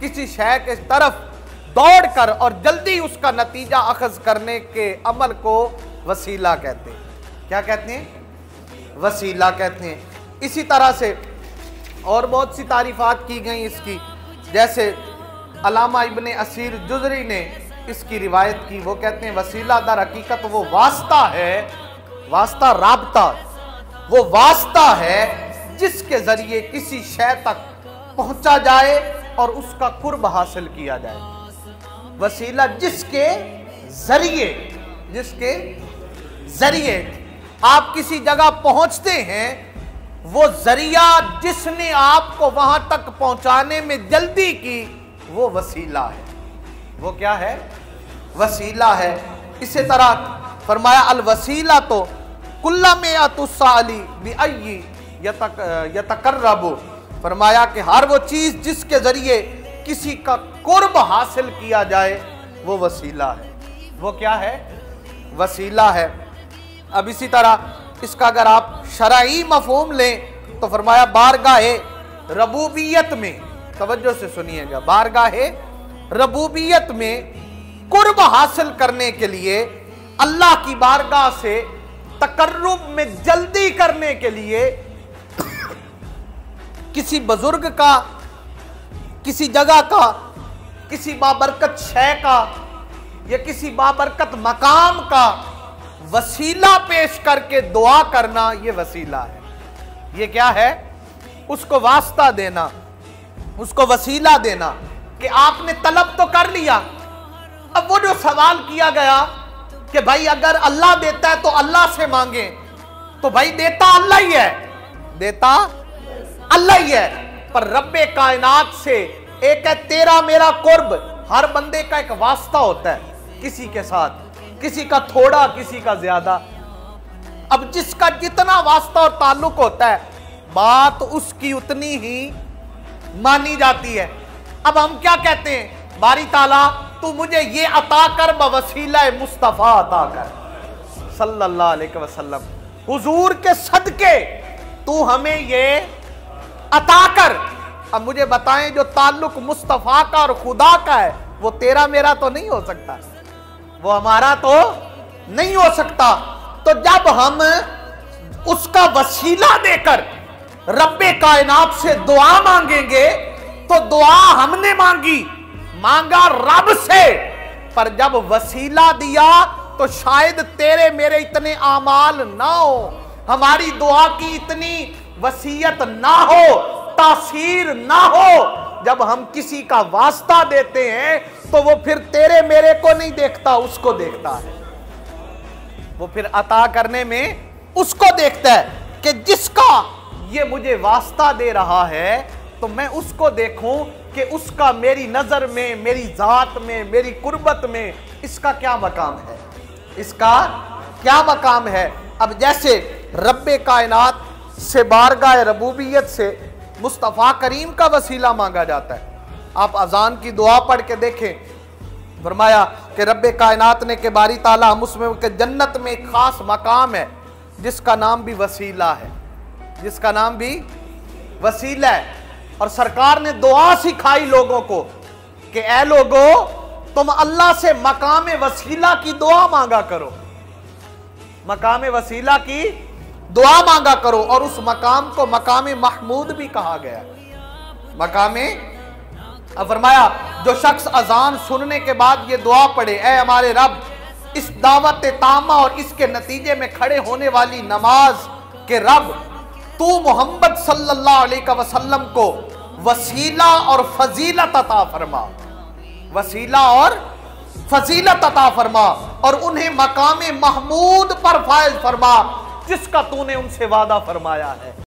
किसी शय के तरफ़ दौड़ कर और जल्दी उसका नतीजा अखज करने के अमल को वसीला कहते हैं। क्या कहते हैं? वसीला कहते हैं। इसी तरह से और बहुत सी तारीफात की गई इसकी। जैसे अलामा इबन असीर जुजरी ने इसकी रिवायत की। वो कहते हैं, वसीला दर हकीकत वो वास्ता है, वास्ता राबता, वो वास्ता है जिसके ज़रिए किसी शय तक पहुँचा जाए और उसका कुर्ब हासिल किया जाए। वसीला जिसके ज़रिए जिसके ज़रिए आप किसी जगह पहुँचते हैं, वो ज़रिया जिसने आपको वहाँ तक पहुँचाने में जल्दी की, वो वसीला है। वो क्या है? वसीला है। इसी तरह फरमाया अल वसीला तो कुल्ला में अतुसाली यतकर्रबु। फरमाया कि हर वो चीज़ जिसके ज़रिए किसी का कुर्ब हासिल किया जाए, वो वसीला है। वो क्या है? वसीला है। अब इसी तरह इसका अगर आप शराई मफहम लें तो फरमाया, बारगाह रबूबियत में, तवज्जो से सुनिएगा, बारगाह रबूबियत में कुर्ब हासिल करने के लिए, अल्लाह की बारगाह से तकर्रुब में जल्दी करने के लिए किसी बुज़ुर्ग का, किसी जगह का, किसी बाबरकत शय का, या किसी बाबरकत मकाम का वसीला पेश करके दुआ करना यह वसीला है। यह क्या है? उसको वास्ता देना, उसको वसीला देना कि आपने तलब तो कर लिया। अब वो जो सवाल किया गया कि भाई अगर अल्लाह देता है तो अल्लाह से मांगे तो भाई देता अल्लाह ही है। देता अल्लाह ही है, पर रब्बे कायनात से एक है, तेरा मेरा कुर्ब। हर बंदे का एक वास्ता होता है, किसी के साथ, किसी का थोड़ा, किसी का ज़्यादा। अब जिसका जितना वास्ता और ताल्लुक होता है, बात उसकी उतनी ही मानी जाती है। अब हम क्या कहते हैं? बारी ताला, तू मुझे ये अता कर बवसीला मुस्तफ़ा अता कर। सल्लल्लाहु अलैहि वसल्लम। हुजूर के सदके, तू हमें ये अता कर अब मुझे बताएँ, जो ताल्लुक मुस्तफ़ा का और खुदा का है, वो तेरा मेरा तो नहीं हो सकता। वो हमारा तो नहीं हो सकता। तो जब हम उसका वसीला देकर रब्बे कायनात से दुआ मांगेंगे तो दुआ हमने मांगी। मांगा रब से। पर जब वसीला दिया तो शायद तेरे मेरे इतने आमाल ना हो। हमारी दुआ की इतनी वसीयत ना हो, तासीर ना हो। जब हम किसी का वास्ता देते हैं तो वो फिर तेरे मेरे को नहीं देखता, उसको देखता है। वो फिर अता करने में उसको देखता है कि जिसका ये मुझे वास्ता दे रहा है तो मैं उसको देखूँ कि उसका मेरी नज़र में, मेरी जात में, मेरी कुर्बत में इसका क्या मकाम है। इसका क्या मकाम है? अब जैसे रब्बे कायनात से बारगाह रबूबियत से मुस्तफ़ा करीम का वसीला मांगा जाता है। आप अजान की दुआ पढ़ के देखें। फरमाया कि रब कायनात ने के बारी ताला हम उसमें के जन्नत में एक खास मकाम है, जिसका नाम भी वसीला है। जिसका नाम भी वसीला है। और सरकार ने दुआ सिखाई लोगों को कि, ए लोगो, तुम अल्लाह से मकाम वसीला की दुआ मांगा करो। मकाम वसीला की दुआ मांगा करो और उस मकाम को मकाम महमूद भी कहा गया। मकाम? फरमाया, जो शख्स अजान सुनने के बाद ये दुआ पढ़े, ए हमारे रब, इस दावत तामा और इसके नतीजे में खड़े होने वाली नमाज़ के रब, तू मोहम्मद सल्लल्लाहु वसल्लम को वसीला और फजीलत अता फरमा। वसीला और फजीलत अता फरमा और उन्हें मकाम महमूद पर फायज फरमा। जिसका तूने उनसे वादा फरमाया है।